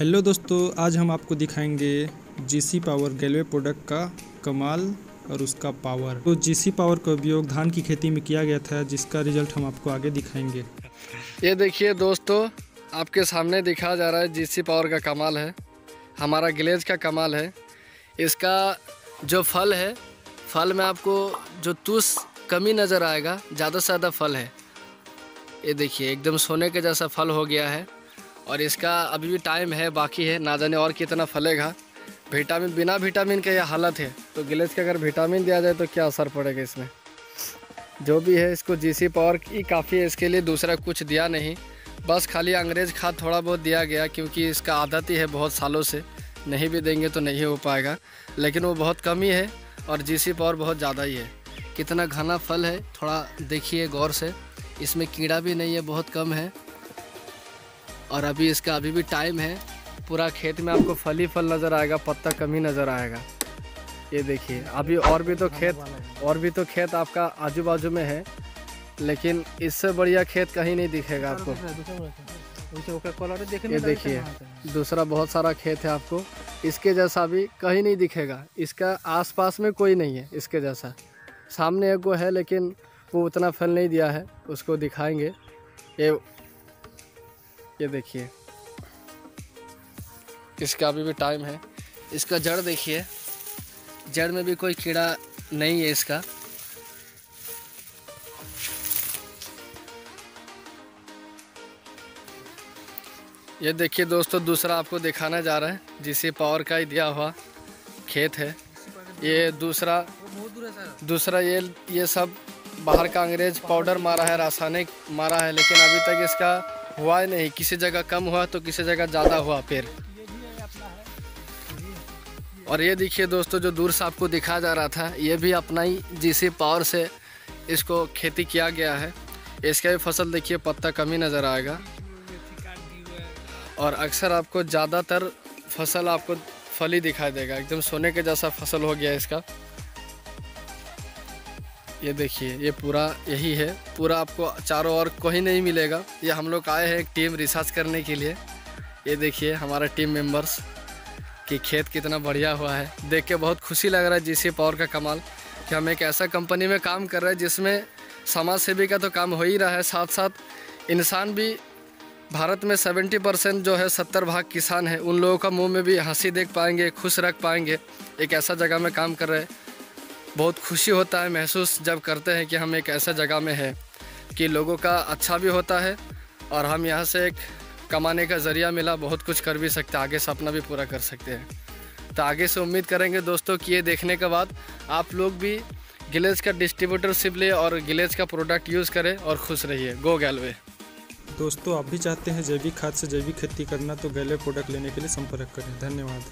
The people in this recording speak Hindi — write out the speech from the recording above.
हेलो दोस्तों, आज हम आपको दिखाएँगे जीसी पावर गैलवे प्रोडक्ट का कमाल और उसका पावर तो जीसी पावर का उपयोग धान की खेती में किया गया था, जिसका रिज़ल्ट हम आपको आगे दिखाएँगे। ये देखिए दोस्तों, आपके सामने दिखाया जा रहा है जीसी पावर का कमाल है, हमारा ग्लेज का कमाल है। इसका जो फल है, फल में आपको जो तुस कमी नज़र आएगा, ज़्यादा से ज़्यादा फल है। ये देखिए, एकदम सोने के जैसा फल हो गया है। और इसका अभी भी टाइम है, बाकी है, ना जाने और कितना फलेगा। विटामिन बिना विटामिन का यह हालत है। तो गिलेज का अगर विटामिन दिया जाए तो क्या असर पड़ेगा इसमें? जो भी है, इसको जीसी पावर की काफ़ी है, इसके लिए दूसरा कुछ दिया नहीं। बस खाली अंग्रेज़ खाद थोड़ा बहुत दिया गया, क्योंकि इसका आदत ही है बहुत सालों से। नहीं भी देंगे तो नहीं हो पाएगा। लेकिन वो बहुत कम ही है और जीसी पावर बहुत ज़्यादा ही है। कितना घना फल है, थोड़ा देखिए गौर से। इसमें कीड़ा भी नहीं है, बहुत कम है। और अभी इसका अभी भी टाइम है। पूरा खेत में आपको फल ही फल नज़र आएगा पत्ता कम ही नज़र आएगा। ये देखिए अभी और भी तो खेत और भी तो खेत आपका आजू बाजू में है लेकिन इससे बढ़िया खेत कहीं नहीं दिखेगा आपको। ये देखिए दूसरा बहुत सारा खेत है आपको। इसके जैसा भी कहीं नहीं दिखेगा। इसका आसपास में कोई नहीं है इसके जैसा। सामने एक गो है लेकिन वो उतना फल नहीं दिया है उसको दिखाएँगे। ये ये देखिए। इसका अभी भी टाइम है। इसका जड़ देखिए। जड़ में भी कोई कीड़ा नहीं है इसका। ये देखिए दोस्तों, दूसरा आपको दिखाना जा रहा है, जिसे पावर का ही दिया हुआ खेत है। ये दूसरा दूसरा ये ये सब बाहर का अंग्रेज़ पाउडर मारा है, रासायनिक मारा है, लेकिन अभी तक इसका हुआ नहीं। किसी जगह कम हुआ तो किसी जगह ज़्यादा हुआ पेड़ और ये देखिए दोस्तों, जो दूर से आपको दिखाया जा रहा था, ये भी अपना ही जीसी पावर से इसको खेती किया गया है। इसका भी फ़सल देखिए, पत्ता कम ही नज़र आएगा। और अक्सर आपको ज़्यादातर फ़सल आपको फल दिखाई देगा। एकदम सोने के जैसा फ़सल हो गया इसका। ये देखिए, ये पूरा यही है। पूरा आपको चारों ओर कोई नहीं मिलेगा। ये हम लोग आए हैं एक टीम रिसर्च करने के लिए। ये देखिए हमारा टीम मेंबर्स कि खेत कितना बढ़िया हुआ है। देख के बहुत खुशी लग रहा है जीसी पावर का कमाल कि हम एक ऐसा कंपनी में काम कर रहे हैं जिसमें समाज सेवी का तो काम हो ही रहा है। साथ साथ इंसान भी भारत में 70 परसेंट जो है सत्तर भाग किसान है। उन लोगों का मुँह में भी हँसी देख पाएँगे, खुश रख पाएँगे। एक ऐसा जगह में काम कर रहे हैं। बहुत खुशी होता है, महसूस जब करते हैं कि हम एक ऐसा जगह में है कि लोगों का अच्छा भी होता है और हम यहाँ से एक कमाने का ज़रिया मिला, बहुत कुछ कर भी सकते हैं, आगे सपना भी पूरा कर सकते हैं। तो आगे से उम्मीद करेंगे दोस्तों कि ये देखने के बाद आप लोग भी गिलेज का डिस्ट्रीब्यूटरशिप ले और गिलेज का प्रोडक्ट यूज़ करें और खुश रहिए। गो गैलवे दोस्तों, आप भी चाहते हैं जैविक खाद से जैविक खेती करना तो गैलवे प्रोडक्ट लेने के लिए संपर्क करें। धन्यवाद।